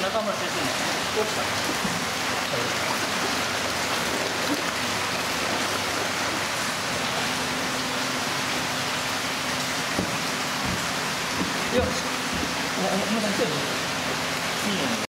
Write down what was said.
中村先生ねどうた？よしお前先生